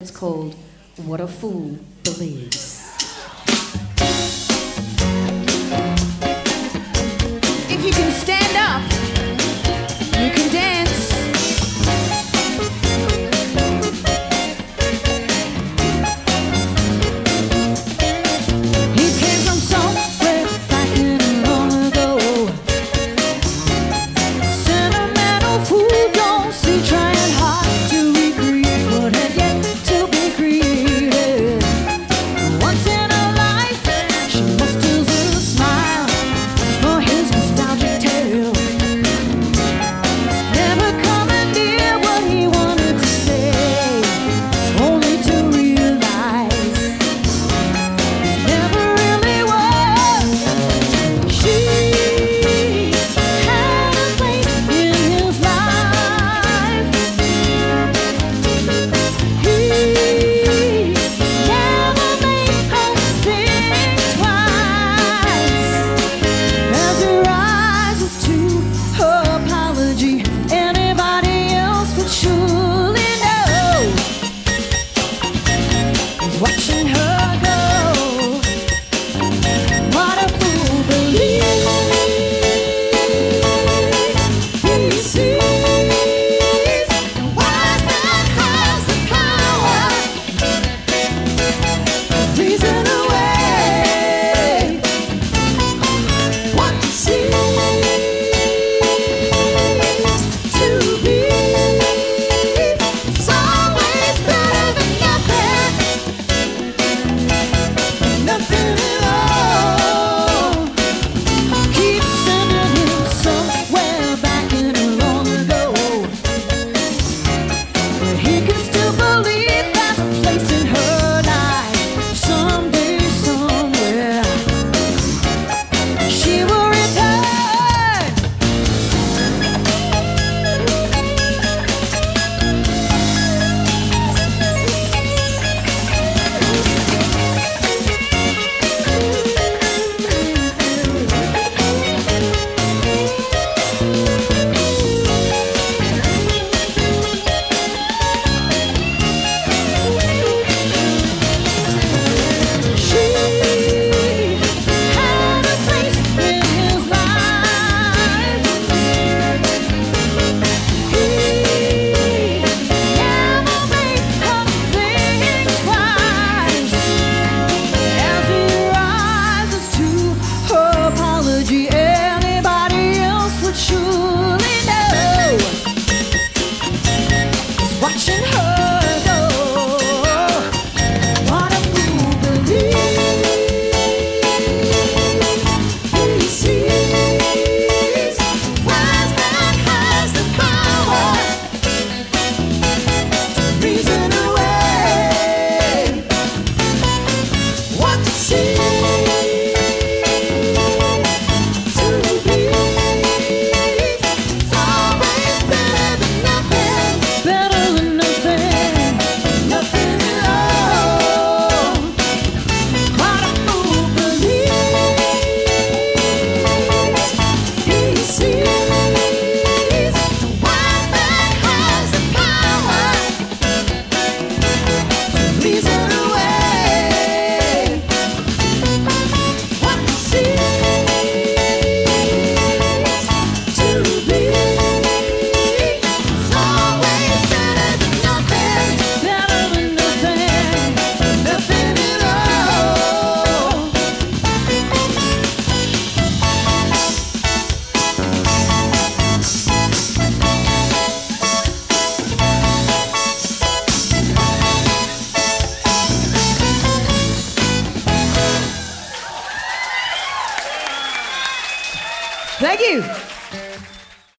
It's called What a Fool Believes. Thank you.